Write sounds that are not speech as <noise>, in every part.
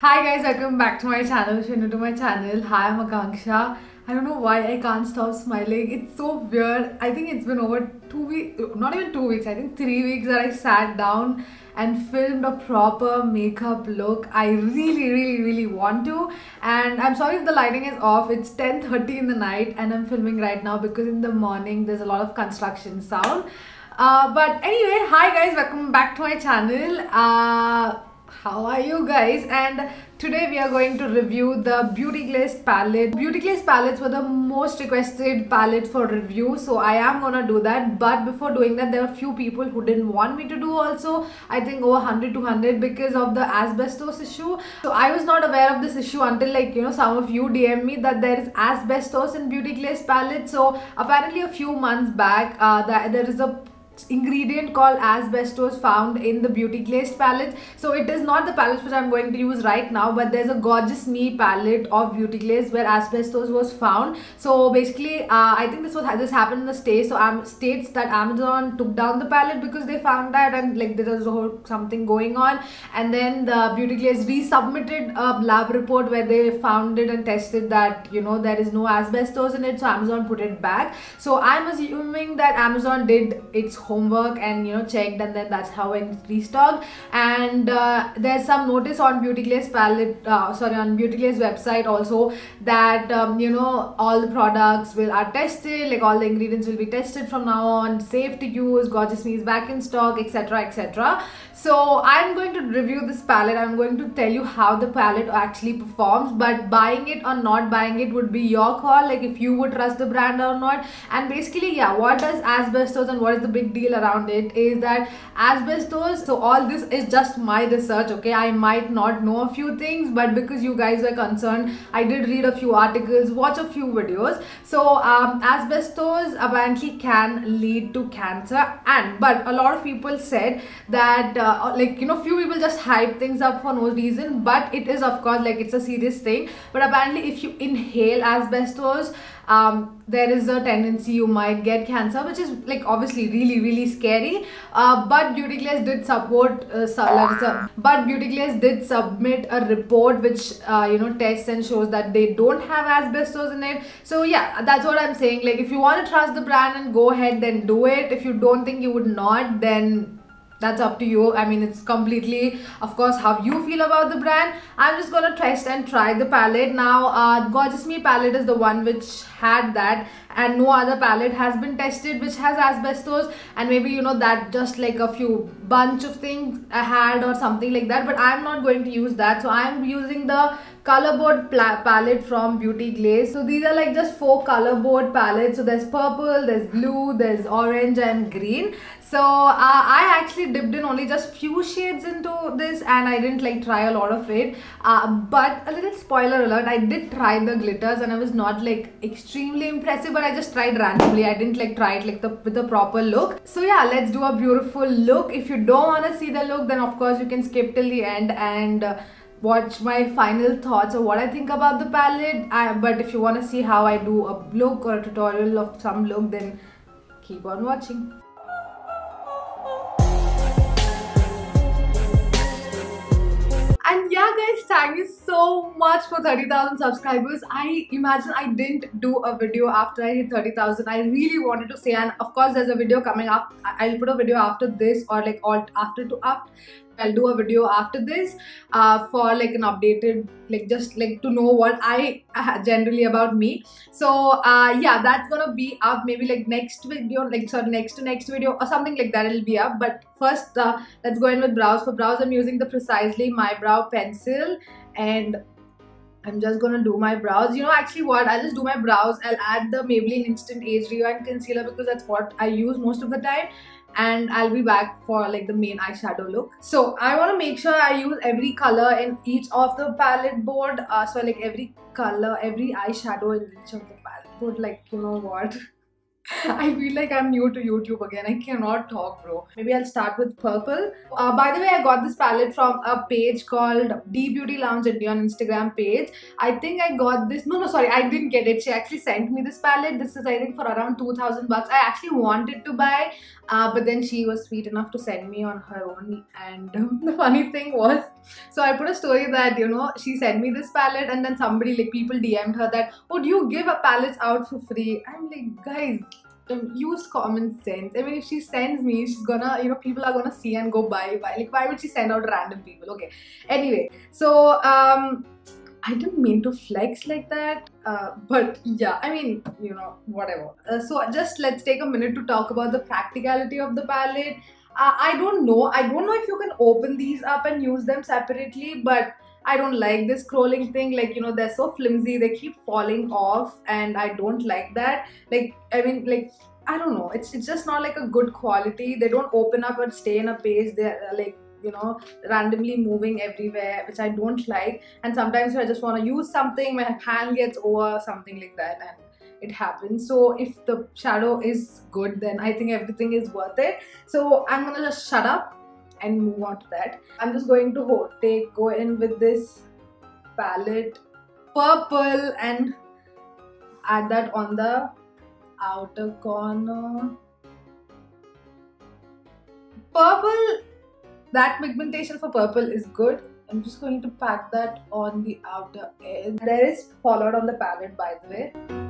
Hi guys, welcome back to my channel. If to my channel, hi, I'm Akanksha. I don't know why I can't stop smiling. It's so weird. I think it's been over two weeks, not even two weeks, I think three weeks that I sat down and filmed a proper makeup look. I really, really, really want to. And I'm sorry if the lighting is off. It's 10.30 in the night and I'm filming right now because in the morning there's a lot of construction sound. Uh, but anyway, hi guys, welcome back to my channel. Uh, how are you guys? And today we are going to review the beauty glaze palette. Beauty glaze palettes were the most requested palette for review so i am gonna do that. But before doing that there were few people who didn't want me to do also. I think over 100 200 because of the asbestos issue. So i was not aware of this issue until like you know some of you dm me that there is asbestos in beauty glaze palette. So apparently a few months back uh, that there is a ingredient called asbestos found in the beauty glaze palette. So it is not the palette which i'm going to use right now but there's a gorgeous me palette of beauty glaze where asbestos was found. So basically uh, i think this was this happened in the states. So states that amazon took down the palette because they found that and like there was a whole something going on. And then the beauty glaze resubmitted a lab report where they found it and tested that you know there is no asbestos in it. So amazon put it back. So i'm assuming that amazon did its homework and you know checked and then that's how it restocked. And uh, there's some notice on beauty glaze palette uh, sorry on beauty glaze website also that um, you know all the products will are tested like all the ingredients will be tested from now on safe to use gorgeous me is back in stock etc etc so i'm going to review this palette. I'm going to tell you how the palette actually performs but buying it or not buying it would be your call like if you would trust the brand or not. And basically yeah what does asbestos and what is the big deal around it is that asbestos so all this is just my research okay? I might not know a few things but because you guys were concerned i did read a few articles watch a few videos. So um, asbestos apparently can lead to cancer and but a lot of people said that uh, like you know few people just hype things up for no reason but it is of course like it's a serious thing. But apparently if you inhale asbestos um, there is a tendency you might get cancer which is like obviously really really scary. Uh, but beauty glaze did support uh, but beauty glaze did submit a report which uh, you know tests and shows that they don't have asbestos in it. So yeah that's what i'm saying. Like if you want to trust the brand and go ahead then do it. If you don't think you would not then that's up to you. I mean it's completely of course how you feel about the brand. I'm just gonna test and try the palette. Now uh gorgeous me palette is the one which had that and no other palette has been tested which has asbestos and maybe you know that just like a few bunch of things i had or something like that but i'm not going to use that. So i'm using the color board palette from beauty glaze so these are like just four color board palettes so there's purple there's blue there's orange and green so uh, I actually dipped in only just few shades into this and I didn't like try a lot of it. Uh, but a little spoiler alert, I did try the glitters and I was not like extremely impressive but I just tried randomly. I didn't like try it like the with a proper look. So yeah, let's do a beautiful look. If you don't want to see the look then of course you can skip till the end and uh, watch my final thoughts or what I think about the palette. I, but if you want to see how I do a look or a tutorial of some look then keep on watching. and yeah guys thank you so much for 30,000 subscribers I imagine I didn't do a video after I hit 30,000 I really wanted to say and of course there's a video coming up I'll put a video after this or like all after to after I'll do a video after this uh, for like an updated like just like to know what I uh, generally about me. So uh, yeah that's gonna be up maybe like next video like sorry next to next video or something like that it'll be up. But first uh, let's go in with brows. For brows I'm using the precisely my brow pencil and I'm just gonna do my brows. You know, actually, what? I'll just do my brows. I'll add the Maybelline Instant Age Rewind Concealer because that's what I use most of the time and I'll be back for like the main eyeshadow look. So I want to make sure I use every color in each of the palette board. Uh, so like every color, every eyeshadow in each of the palette board like you know what. <laughs> <laughs> I feel like I'm new to YouTube again. I cannot talk, bro. Maybe I'll start with purple. Uh, by the way, I got this palette from a page called D Beauty Lounge India on Instagram page. I think I got this. No, no, sorry, I didn't get it. She actually sent me this palette. This is, I think, for around 2000 bucks. I actually wanted to buy, uh, but then she was sweet enough to send me on her own. And um, <laughs> the funny thing was, so I put a story that, you know, she sent me this palette, and then somebody, like, people DM'd her that, oh, do you give a palettes out for free? I'm like, guys, use common sense. I mean, if she sends me, she's gonna, you know, people are gonna see and go buy. Why, like, why would she send out random people? Okay. Anyway, so um, I didn't mean to flex like that, uh, but yeah, I mean, you know, whatever. Uh, so just let's take a minute to talk about the practicality of the palette. Uh, I don't know. I don't know if you can open these up and use them separately, but I don't like this scrolling thing. Like, you know, they're so flimsy, they keep falling off, and I don't like that. Like, I mean, like, I don't know. It's it's just not like a good quality. They don't open up and stay in a page. They're uh, like you know randomly moving everywhere which i don't like and sometimes i just want to use something my hand gets over something like that and it happens so if the shadow is good then i think everything is worth it so i'm gonna just shut up and move on to that i'm just going to take go in with this palette purple and add that on the outer corner purple that pigmentation for purple is good. I'm just going to pack that on the outer edge. There is fallout on the palette by the way.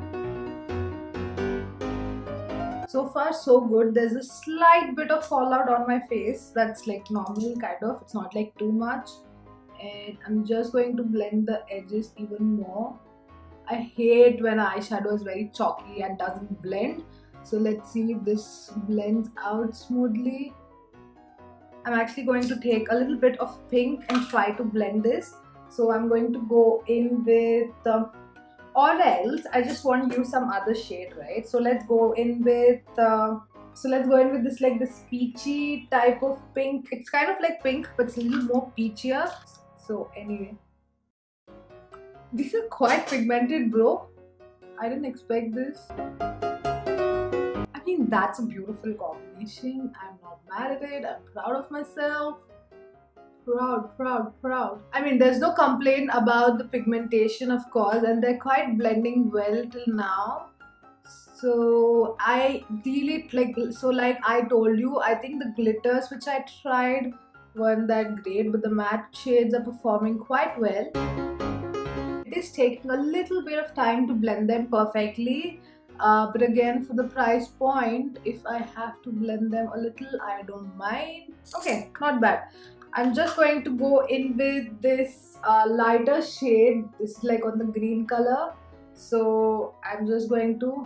So far so good. There's a slight bit of fallout on my face. That's like normal kind of. It's not like too much. And I'm just going to blend the edges even more. I hate when eyeshadow is very chalky and doesn't blend. So let's see if this blends out smoothly. I'm actually going to take a little bit of pink and try to blend this. So I'm going to go in with, um, or else I just want to use some other shade, right? So let's go in with, uh, so let's go in with this like this peachy type of pink. It's kind of like pink, but it's a little more peachier. So anyway, these are quite pigmented, bro. I didn't expect this I mean, that's a beautiful combination. I'm not mad at it. I'm proud of myself. Proud, proud, proud. I mean, there's no complaint about the pigmentation, of course, and they're quite blending well till now. So I really like so like I told you, I think the glitters which I tried weren't that great, but the matte shades are performing quite well. It is taking a little bit of time to blend them perfectly uh, but again for the price point if I have to blend them a little I don't mind okay not bad I'm just going to go in with this uh, lighter shade this is like on the green color so I'm just going to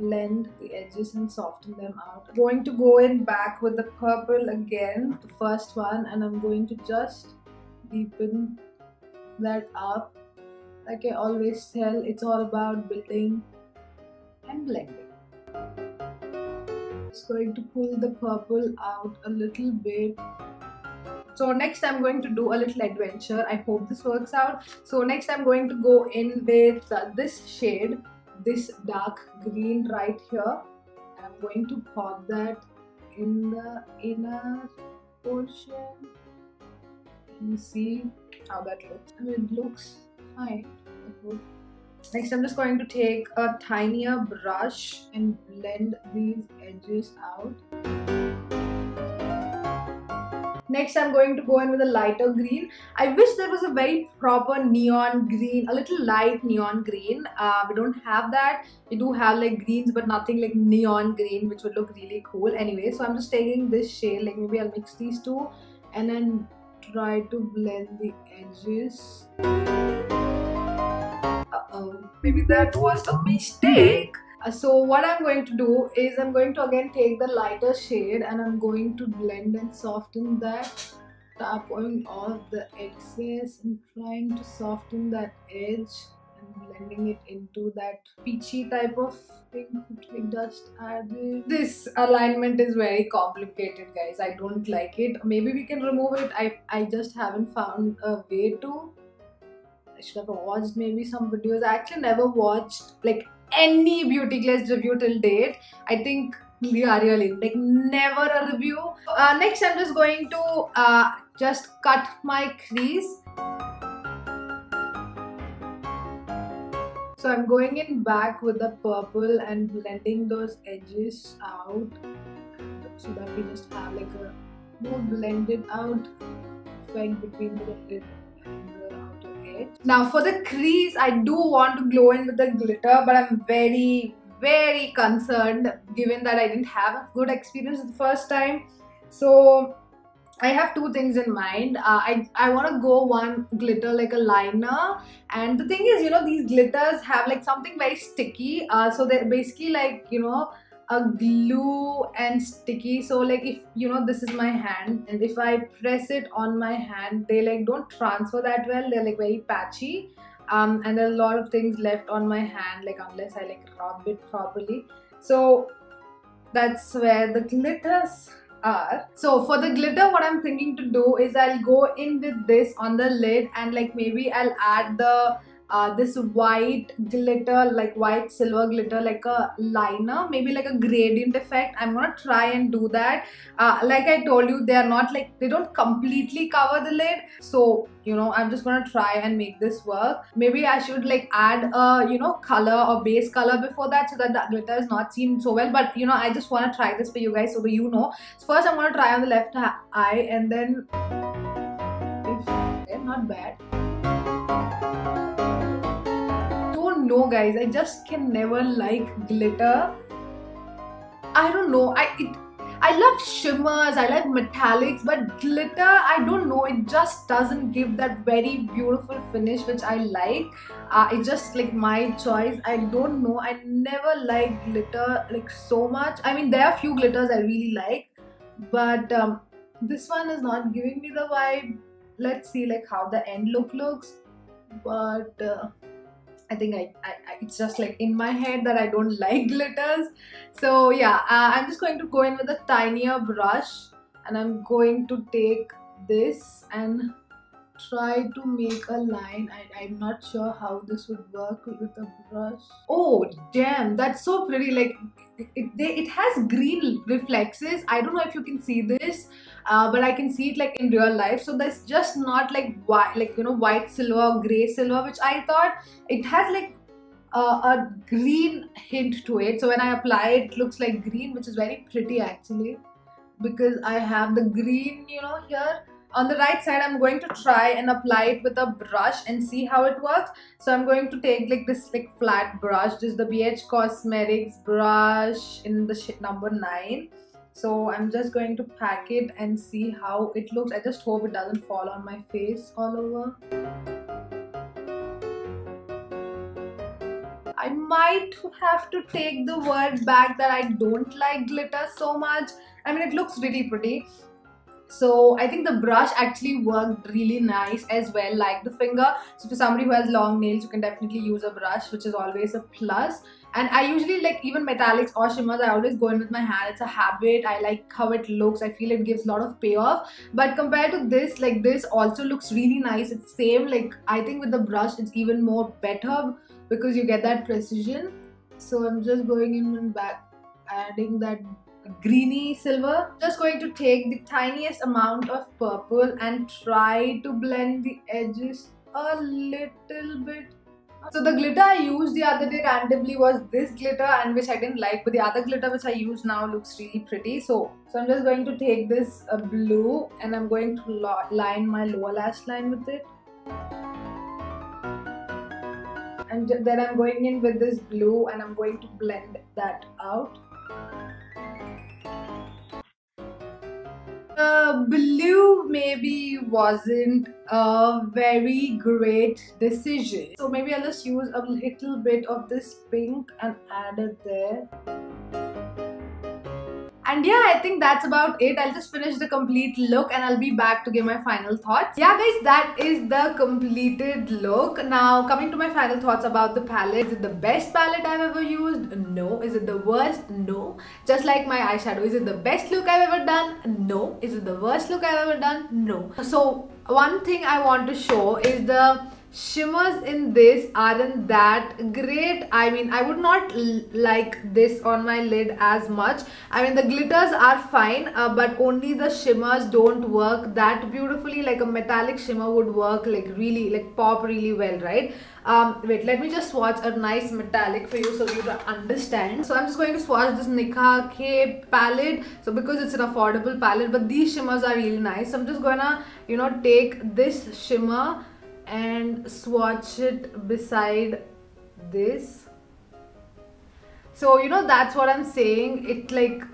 blend the edges and soften them out going to go in back with the purple again the first one and I'm going to just deepen that up like I always tell it's all about building and blending. Just going to pull the purple out a little bit. So next I'm going to do a little adventure. I hope this works out. So next I'm going to go in with uh, this shade, this dark green right here. I'm going to pop that in the inner portion and see how that looks. I mean, it looks fine. Next, I'm just going to take a tinier brush and blend these edges out. Next, I'm going to go in with a lighter green. I wish there was a very proper neon green, a little light neon green. Uh, we don't have that. We do have like greens, but nothing like neon green, which would look really cool. Anyway, so I'm just taking this shade, like maybe I'll mix these two and then try to blend the edges uh, oh. maybe that was a mistake. So what I'm going to do is I'm going to again take the lighter shade and I'm going to blend and soften that tapping off the excess and trying to soften that edge and blending it into that peachy type of thing which we just added. This alignment is very complicated guys. I don't like it. Maybe we can remove it. I, I just haven't found a way to I should have watched maybe some videos. I actually never watched like any beauty glaze review till date. I think yeah, really, like never a review. Uh, next, I'm just going to uh, just cut my crease. So I'm going in back with the purple and blending those edges out so that we just have like a more blended out effect between the Now for the crease, I do want to glow in with the glitter, but I'm very, very concerned given that I didn't have a good experience the first time. So I have two things in mind. Uh, I, I want to go one glitter like a liner and the thing is you know these glitters have like something very sticky uh, so they're basically like you know a glue and sticky. So like if you know this is my hand and if I press it on my hand they like don't transfer that well. They're like very patchy. Um, and a lot of things left on my hand like unless I like rub it properly. So that's where the glitters are. So for the glitter what I'm thinking to do is I'll go in with this on the lid and like maybe I'll add the uh, this white glitter like white silver glitter like a liner maybe like a gradient effect. I'm gonna try and do that. Uh, like i told you they are not like they don't completely cover the lid. So you know i'm just gonna try and make this work. Maybe i should like add a you know color or base color before that so that the glitter is not seen so well. But you know i just want to try this for you guys so you know. So first i'm gonna try on the left eye and then if not bad know guys i just can never like glitter i don't know i it I love shimmers, I like metallics, but glitter, I don't know, it just doesn't give that very beautiful finish which I like. Uh, it's just like my choice. I don't know, I never like glitter like so much. I mean, there are few glitters I really like, but um, this one is not giving me the vibe. Let's see like how the end look looks. But uh, I think I, I, I, it's just like in my head that I don't <laughs> like glitters. So yeah, uh, I'm just going to go in with a tinier brush and I'm going to take this and try to make a line. I, I'm not sure how this would work with a brush. Oh damn, that's so pretty. Like it, it, it has green reflexes. I don't know if you can see this uh, but I can see it like in real life. So that's just not like white, like you know, white silver, or gray silver, which I thought it has like uh, a green hint to it. So when I apply it, it looks like green, which is very pretty actually, because I have the green, you know, here. On the right side, I'm going to try and apply it with a brush and see how it works. So I'm going to take like this like flat brush, this is the BH Cosmetics brush in the number 9 so I'm just going to pack it and see how it looks. I just hope it doesn't fall on my face all over. I might have to take the word back that I don't like glitter so much. I mean it looks really pretty. So I think the brush actually worked really nice as well like the finger. So for somebody who has long nails you can definitely use a brush which is always a plus and I usually like even metallics or shimmers I always go in with my hand. It's a habit. I like how it looks. I feel it gives a lot of payoff. But compared to this like this also looks really nice. It's same like I think with the brush it's even more better because you get that precision. So I'm just going in and back adding that greeny silver. Just going to take the tiniest amount of purple and try to blend the edges a little bit so the glitter I used the other day randomly was this glitter and which I didn't like but the other glitter which I use now looks really pretty. So, so I'm just going to take this uh, blue and I'm going to line my lower lash line with it. And then I'm going in with this blue and I'm going to blend that out. Blue maybe wasn't a very great decision. So maybe I'll just use a little bit of this pink and add it there and yeah i think that's about it. I'll just finish the complete look and i'll be back to give my final thoughts. Yeah guys that is the completed look. Now coming to my final thoughts about the palette. Is it the best palette i've ever used? No. Is it the worst? No. Just like my eyeshadow. Is it the best look i've ever done? No. Is it the worst look i've ever done? No. So one thing i want to show is the shimmers in this aren't that great. I mean i would not like this on my lid as much. I mean the glitters are fine uh, but only the shimmers don't work that beautifully. Like a metallic shimmer would work like really like pop really well right? Um wait let me just swatch a nice metallic for you so you understand. So i'm just going to swatch this Nicka K palette. So because it's an affordable palette but these shimmers are really nice. So i'm just gonna you know take this shimmer and swatch it beside this. So you know that's what i'm saying. It like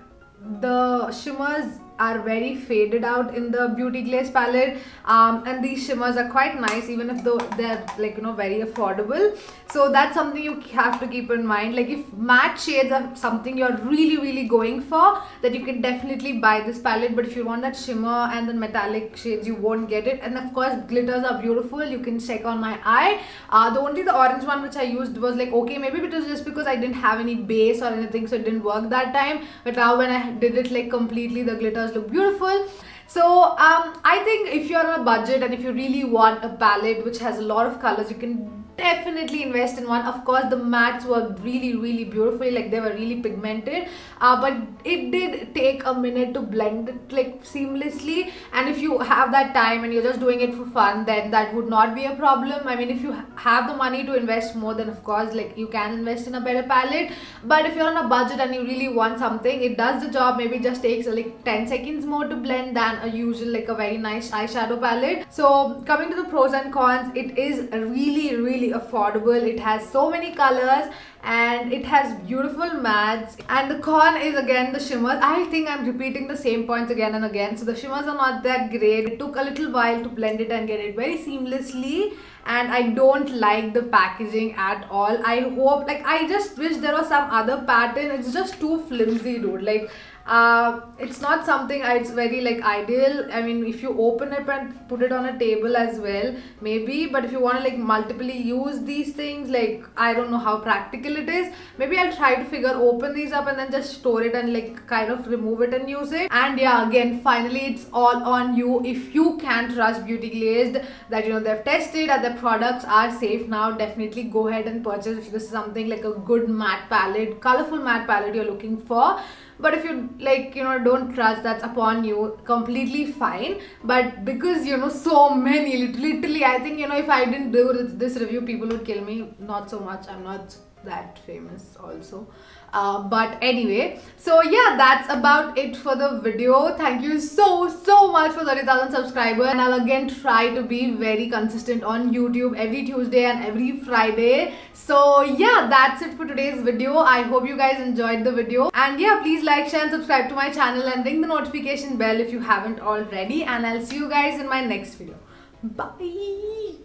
the shimmers are very faded out in the beauty glaze palette um, and these shimmers are quite nice even if though they're like you know very affordable. So that's something you have to keep in mind. Like if matte shades are something you're really really going for that you can definitely buy this palette. But if you want that shimmer and the metallic shades you won't get it. And of course glitters are beautiful. You can check on my eye. Uh, the only the orange one which I used was like okay maybe it was just because I didn't have any base or anything so it didn't work that time. But now when I did it like completely the glitters look beautiful. So um, I think if you're on a budget and if you really want a palette which has a lot of colors you can definitely invest in one. Of course the mattes were really really beautifully like they were really pigmented. Uh, but it did take a minute to blend it like seamlessly. And if you have that time and you're just doing it for fun then that would not be a problem. I mean if you have the money to invest more then of course like you can invest in a better palette. But if you're on a budget and you really want something it does the job. Maybe just takes like 10 seconds more to blend than a usual like a very nice eyeshadow palette. So coming to the pros and cons it is really really affordable. It has so many colors and it has beautiful mattes. And the con is again the shimmers. I think i'm repeating the same points again and again. So the shimmers are not that great. It took a little while to blend it and get it very seamlessly. And i don't like the packaging at all. I hope like i just wish there was some other pattern. It's just too flimsy dude. Like uh, it's not something it's very like ideal. I mean if you open it and put it on a table as well maybe. But if you want to like multiply use these things like i don't know how practical it is. Maybe i'll try to figure open these up and then just store it and like kind of remove it and use it. And yeah again finally it's all on you. If you can trust beauty glazed that you know they've tested that the products are safe now definitely go ahead and purchase. If this is something like a good matte palette colorful matte palette you're looking for but if you like you know don't trust that's upon you completely fine. But because you know so many literally i think you know if i didn't do this review people would kill me. Not so much. I'm not that famous also. Uh, but anyway so yeah that's about it for the video. Thank you so so much for 30,000 subscribers. And I'll again try to be very consistent on YouTube every Tuesday and every Friday. So yeah that's it for today's video. I hope you guys enjoyed the video. And yeah please like share and subscribe to my channel and ring the notification bell if you haven't already. And I'll see you guys in my next video. Bye